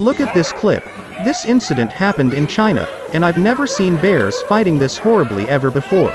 Look at this clip. This incident happened in China, and I've never seen bears fighting this horribly ever before.